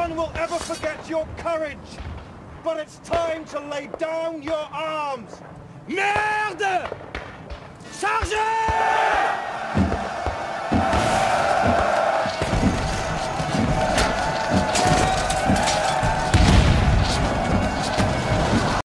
one will ever forget your courage. But it's time to lay down your arms. Now!